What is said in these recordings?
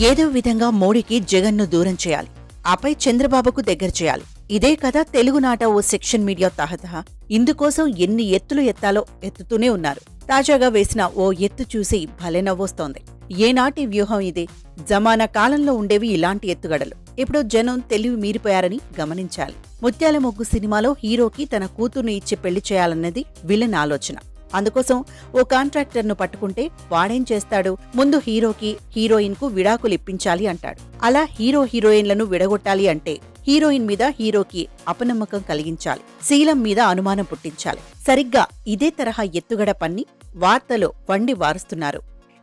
ఏదో విధంగా మోడీకి జగన్ను దూరం చేయాలి. ఆపై చంద్రబాబుకు దగ్గర చేయాలి. ఇదే కదా తెలుగునాట ఓ సెక్షన్ మీడియా తహతహ ఇందుకోసం ఎన్ని ఎత్తులు ఎత్తాలో ఎత్తుతూనే ఉన్నారు. తాజాగా వేసిన ఓ ఎత్తు చూసి భలే నవ్వొస్తోంది. ఏనాటి వ్యూహం ఇది? జమానా కాలంలో ఉండేవి ఇలాంటి ఎత్తుగడలు. ఇప్పుడు జనం తెలివి మీరిపోయారని గమనించాలి. ముత్యాల మొగ్గు సినిమాలో హీరోకి తన కూతుర్ను ఇచ్చి పెళ్ళి చేయాలన్నది విలన్ ఆలోచన. అందుకోసం ఓ కాంట్రాక్టర్ను పట్టుకుంటే వాడేం చేస్తాడు? ముందు హీరోకి హీరోయిన్కు విడాకులు ఇప్పించాలి అంటాడు. అలా హీరో హీరోయిన్లను విడగొట్టాలి అంటే హీరోయిన్ మీద హీరోకి అపనమ్మకం కలిగించాలి. శీలం మీద అనుమానం పుట్టించాలి. సరిగ్గా ఇదే తరహా ఎత్తుగడ పన్ని వార్తలో వండి వారుస్తున్నారు.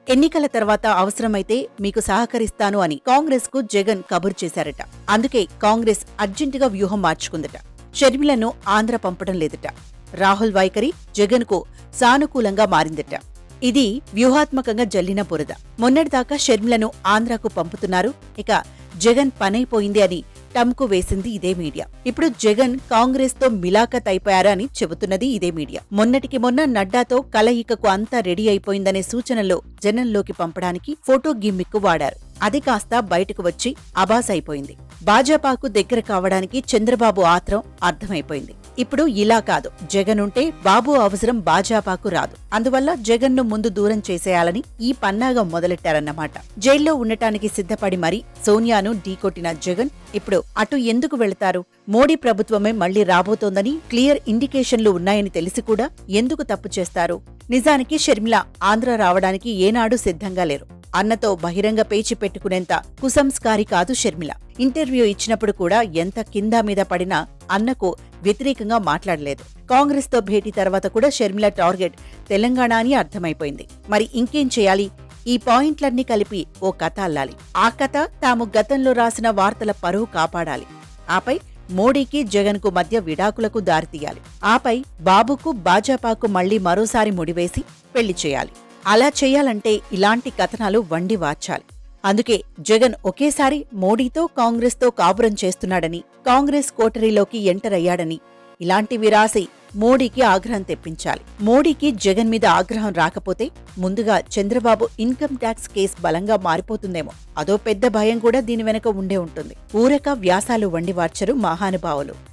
ఎన్నికల తర్వాత అవసరమైతే మీకు సహకరిస్తాను అని కాంగ్రెస్కు జగన్ కబురు చేశారట. అందుకే కాంగ్రెస్ అర్జెంటుగా వ్యూహం మార్చుకుందట. షర్మిలను ఆంధ్ర పంపడం లేదట. రాహుల్ వైఖరి జగన్కు సానుకూలంగా మారిందట. ఇది వ్యూహాత్మకంగా జల్లిన బురద. మొన్నటిదాకా షర్మిలను ఆంధ్రాకు పంపుతున్నారు. ఇక జగన్ పనైపోయింది అని టమ్కు వేసింది ఇదే మీడియా. ఇప్పుడు జగన్ కాంగ్రెస్తో మిలాఖత్ అయిపోయారా అని చెబుతున్నది ఇదే మీడియా. మొన్నటికి మొన్న నడ్డాతో కలయికకు అంతా రెడీ అయిపోయిందనే సూచనలో జనంలోకి పంపడానికి ఫోటో గిమ్మిక్ వాడారు. అది కాస్త బయటకు వచ్చి అబాస్ అయిపోయింది భాజపాకు దగ్గర కావడానికి చంద్రబాబు ఆత్రం అర్థమైపోయింది. ఇప్పుడు ఇలా కాదు. జగన్ ఉంటే బాబు అవసరం భాజపాకు రాదు. అందువల్ల జగన్ను ముందు దూరం చేసేయాలని ఈ పన్నాగం మొదలెట్టారన్నమాట. జైల్లో ఉండటానికి సిద్ధపడి మరీ సోనియాను ఢీకొట్టిన జగన్ ఇప్పుడు అటు ఎందుకు వెళతారు? మోడీ ప్రభుత్వమే మళ్ళీ రాబోతోందని క్లియర్ ఇండికేషన్లు ఉన్నాయని తెలిసి కూడా ఎందుకు తప్పు చేస్తారు? నిజానికి షర్మిల ఆంధ్ర రావడానికి ఏనాడు సిద్ధంగా లేరు. అన్నతో బహిరంగ పేచి పెట్టుకునేంత కుసంస్కారి కాదు షర్మిల. ఇంటర్వ్యూ ఇచ్చినప్పుడు కూడా ఎంత కింద మీద పడినా అన్నకు వ్యతిరేకంగా మాట్లాడలేదు. కాంగ్రెస్తో భేటీ తర్వాత కూడా షర్మిల టార్గెట్ తెలంగాణ అని అర్థమైపోయింది. మరి ఇంకేం చేయాలి? ఈ పాయింట్లన్నీ కలిపి ఓ కథ అల్లాలి. ఆ కథ తాము గతంలో రాసిన వార్తల పరువు కాపాడాలి. ఆపై మోడీకి జగన్కు మధ్య విడాకులకు దారితీయాలి. ఆపై బాబుకు భాజపాకు మళ్ళీ మరోసారి ముడివేసి పెళ్ళి చేయాలి. అలా చేయాలంటే ఇలాంటి కథనాలు వండి వార్చాలి అందుకే జగన్ ఒకేసారి మోడీతో కాంగ్రెస్తో కాపురం చేస్తున్నాడని కాంగ్రెస్ కోటరీలోకి ఎంటర్ అయ్యాడని. ఇలాంటివి రాసి మోడీకి ఆగ్రహం తెప్పించాలి. మోడీకి జగన్ మీద ఆగ్రహం రాకపోతే ముందుగా చంద్రబాబు ఇన్కమ్ ట్యాక్స్ కేసు బలంగా మారిపోతుందేమో. అదో పెద్ద భయం కూడా దీని వెనక ఉండే ఉంటుంది. ఊరక వ్యాసాలు వండివార్చరు మహానుభావులు.